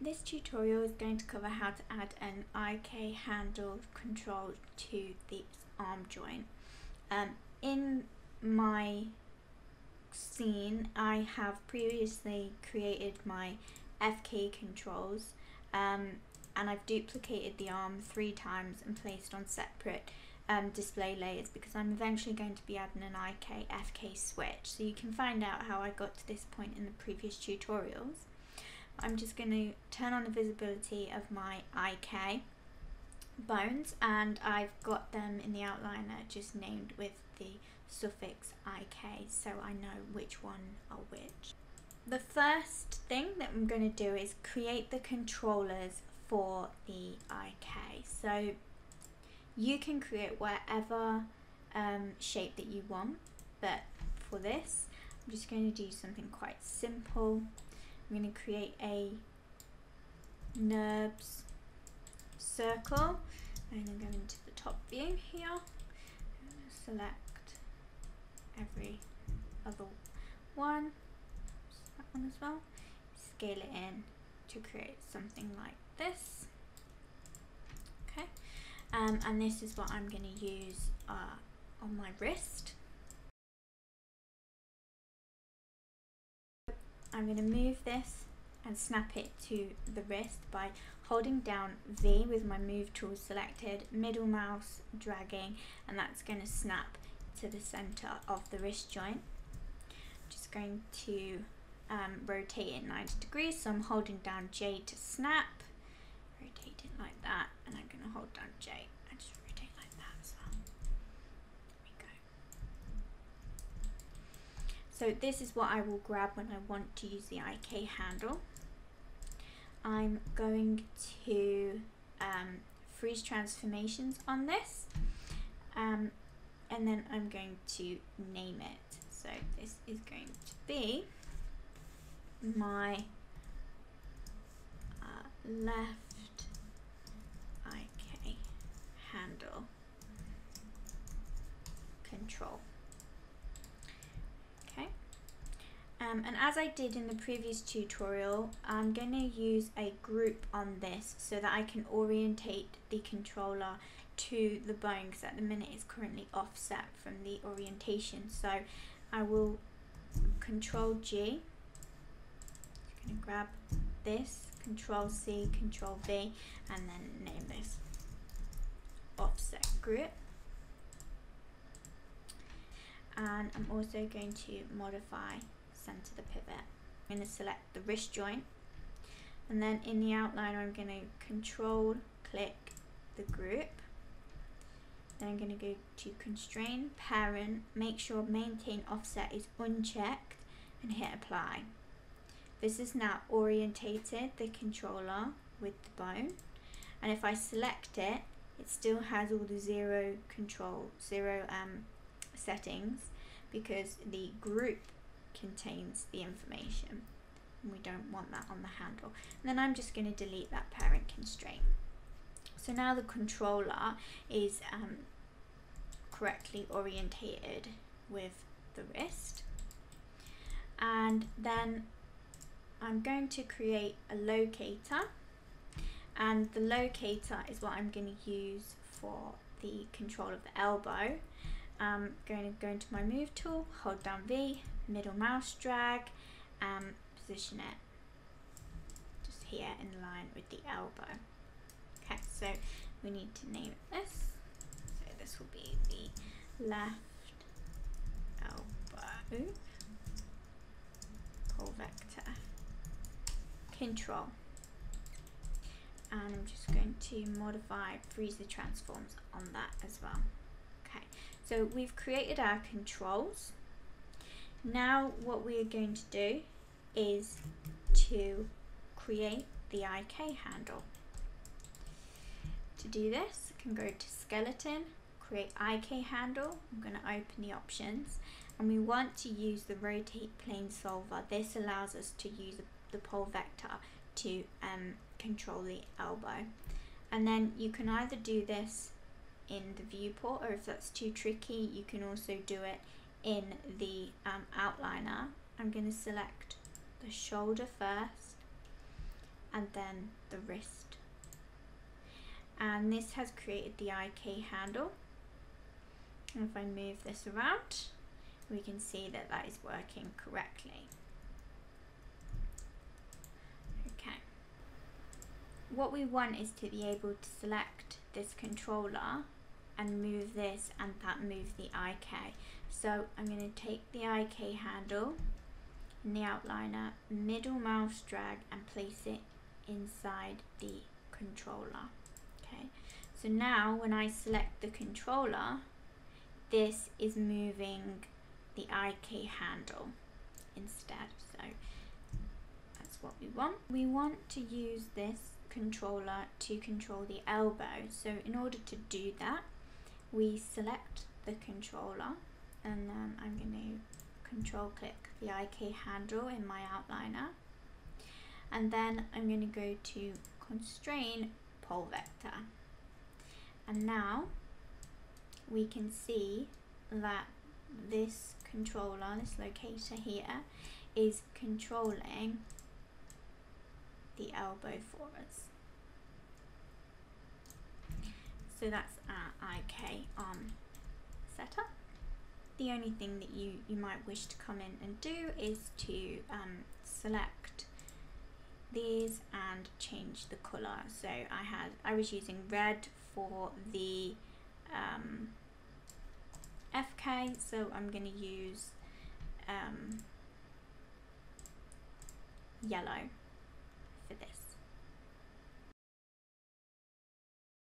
this tutorial is going to cover how to add an IK handle control to the arm joint. Um, in my scene I have previously created my FK controls um, and I've duplicated the arm three times and placed on separate um, display layers because I'm eventually going to be adding an IK FK switch so you can find out how I got to this point in the previous tutorials. I'm just going to turn on the visibility of my IK bones and I've got them in the outliner just named with the suffix IK so I know which one are which. The first thing that I'm going to do is create the controllers for the IK. So you can create whatever um, shape that you want but for this I'm just going to do something quite simple. I'm going to create a NURBS circle. And then go into the top view here. Select every other one. That one as well. Scale it in to create something like this. Okay. Um, and this is what I'm going to use uh, on my wrist I'm going to move this and snap it to the wrist by holding down V with my move tool selected, middle mouse dragging, and that's going to snap to the center of the wrist joint. Just going to um, rotate it 90 degrees, so I'm holding down J to snap, rotate it like that, and I'm going to hold down J and just rotate like that as well. There we go. So this is what I will grab when I want to use the IK handle. I'm going to um, freeze transformations on this um, and then I'm going to name it. So this is going to be my uh, left IK handle control. Um, and as I did in the previous tutorial, I'm going to use a group on this so that I can orientate the controller to the bone because at the minute it's currently offset from the orientation. So I will control G, I'm going to grab this, control C, control V and then name this offset group and I'm also going to modify center the pivot. I'm going to select the wrist joint. And then in the outliner I'm going to control click the group. Then I'm going to go to constrain parent make sure maintain offset is unchecked and hit apply. This is now orientated the controller with the bone. And if I select it it still has all the zero control zero um, settings because the group contains the information and we don't want that on the handle. And then I'm just going to delete that parent constraint. So now the controller is um, correctly orientated with the wrist. And then I'm going to create a locator and the locator is what I'm going to use for the control of the elbow. I'm going to go into my move tool, hold down V, middle mouse drag and position it just here in line with the elbow. Okay, so we need to name it this. So this will be the left elbow pole vector control. And I'm just going to modify freeze the transforms on that as well. Okay, so we've created our controls. Now what we are going to do is to create the IK handle. To do this, I can go to skeleton, create IK handle. I'm going to open the options and we want to use the rotate plane solver. This allows us to use the pole vector to um, control the elbow. And then you can either do this in the viewport or if that's too tricky, you can also do it in the um, outliner, I'm going to select the shoulder first and then the wrist. And this has created the IK handle. And if I move this around, we can see that that is working correctly. Okay. What we want is to be able to select this controller and move this and that moves the IK. So I'm going to take the IK handle in the outliner, middle mouse drag and place it inside the controller. Okay, so now when I select the controller, this is moving the IK handle instead. So that's what we want. We want to use this controller to control the elbow. So in order to do that, we select the controller and then I'm going to control click the IK handle in my outliner and then I'm going to go to constrain pole vector and now we can see that this controller, this locator here, is controlling the elbow for us. So that's our IK arm setup. The only thing that you, you might wish to come in and do is to um, select these and change the color. So I had I was using red for the um, FK, so I'm going to use um, yellow for this.